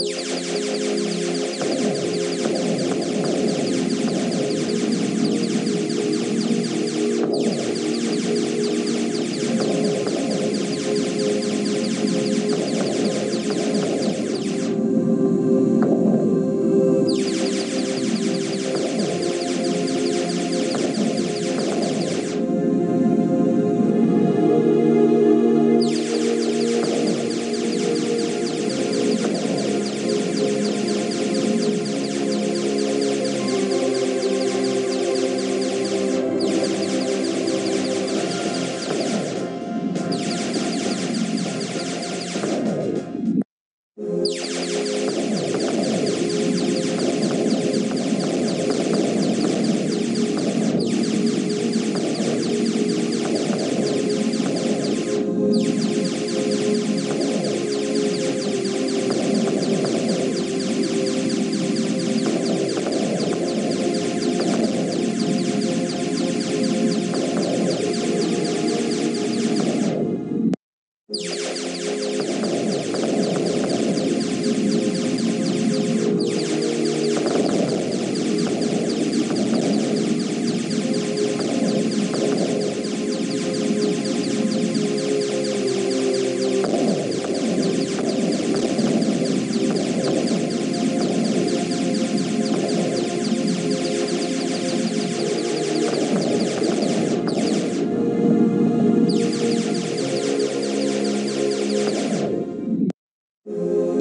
Música